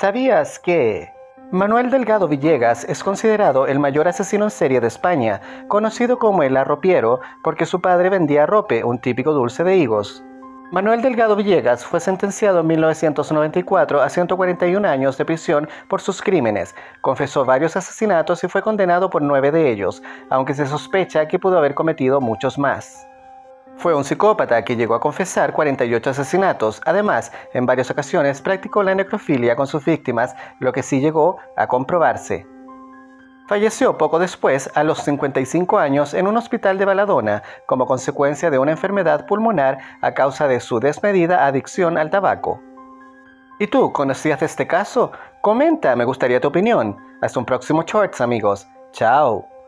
¿Sabías que Manuel Delgado Villegas es considerado el mayor asesino en serie de España, conocido como el arropiero porque su padre vendía arrope, un típico dulce de higos? Manuel Delgado Villegas fue sentenciado en 1994 a 141 años de prisión por sus crímenes. Confesó varios asesinatos y fue condenado por nueve de ellos, aunque se sospecha que pudo haber cometido muchos más. Fue un psicópata que llegó a confesar 48 asesinatos. Además, en varias ocasiones practicó la necrofilia con sus víctimas, lo que sí llegó a comprobarse. Falleció poco después, a los 55 años, en un hospital de Baladona, como consecuencia de una enfermedad pulmonar a causa de su desmedida adicción al tabaco. ¿Y tú conocías este caso? Comenta, me gustaría tu opinión. Hasta un próximo Shorts, amigos. Chao.